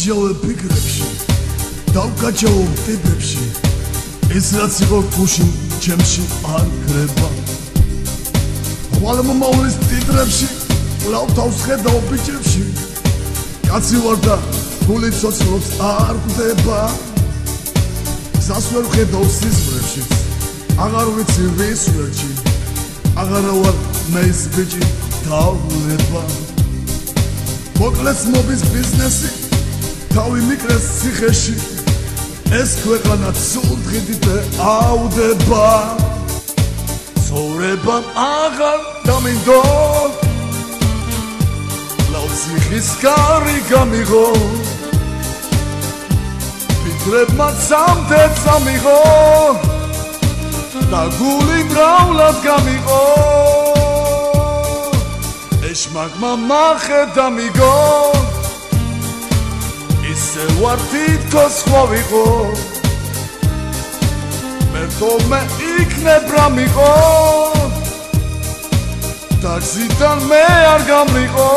დავკაჭავე ფიქრებში დავკაჭავო ტიპებში. ეს რაც იყო გუში ჩემში არ ხრება ხვალ მომავლის ტიტრებში ლავ თავს ხედავ ბიჭებში კაცი ვარ და გული ცოცხლობს არ ხვდება გზას ვერ ხედავ სიზმრებში აღარ ვიცი ვის ვერჩი აღარა ვარ მე ის ბიჭი დავლება მოკლეს მობის ბიზნესი თავი მიკრეს ციხეში. ეს ქვეყანა ცუდღიდით აუდება. ცხოვრება აღარ დამინდო. ლაუციხის კარი გამიღო. ფიქრებმა სამდეთ სამიღო. და გული მრავლად გამიყო ეს მაგმა მახე დამიგო ისე ვარ თითქოს სხვა ვიყო მე თომე იქნებ რამიყო ტაქსიდან მე არ გამიყო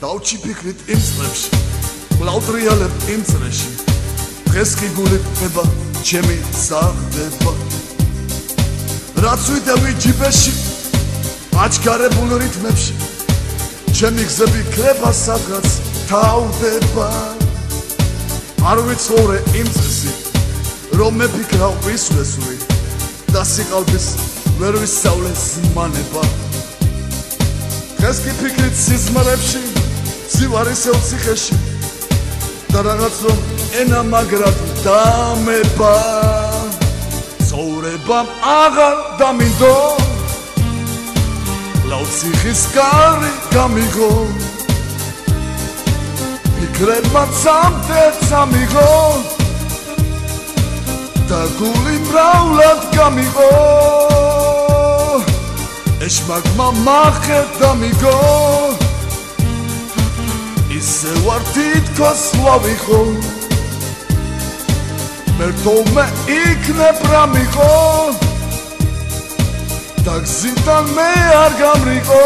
დავჩი ფიქრით იმ წლებში კლაუტრიალებ იმ წრეში დღეს კი გული ხება ჩემი საღდება რაც ვიდევი ჯიბეში აჩქარებულ რითმებში ჩემი გზები ქლება სადღაც თავდება. არ ვიცხოვრე იმ წესი რომ მე ფიქრავ ვის ვესვი და სიყალბის ვერ ვისწავლე ზმანება. დღეს კი ფიქრით სიზმრებში სივარისელ ციხეში. და რაღაც რომ ენა მაგრად დამება. ცხოვრება აღარ დამინდო. ლაუციხის კარი გამიგო. ფიქრებმა სამთერც ამიგო და გული მრავლად გამიგო. ეს მაგმა მახე დამიგო ისე ვარ თითქოს ლავიხო მე თომე იქნებ რამიყო და გზიდან მე არ გამრიყო